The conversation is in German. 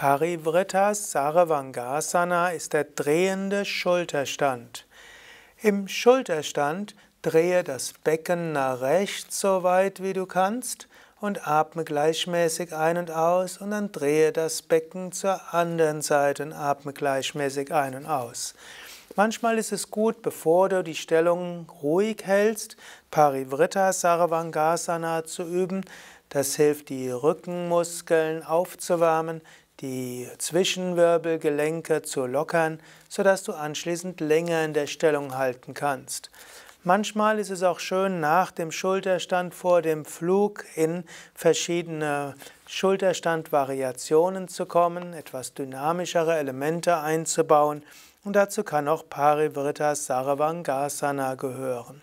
Parivritta Sarvangasana ist der drehende Schulterstand. Im Schulterstand drehe das Becken nach rechts so weit wie du kannst und atme gleichmäßig ein und aus und dann drehe das Becken zur anderen Seite und atme gleichmäßig ein und aus. Manchmal ist es gut, bevor du die Stellung ruhig hältst, Parivritta Sarvangasana zu üben. Das hilft, die Rückenmuskeln aufzuwärmen, die Zwischenwirbelgelenke zu lockern, sodass du anschließend länger in der Stellung halten kannst. Manchmal ist es auch schön, nach dem Schulterstand vor dem Flug in verschiedene Schulterstandvariationen zu kommen, etwas dynamischere Elemente einzubauen und dazu kann auch Parivritta Sarvangasana gehören.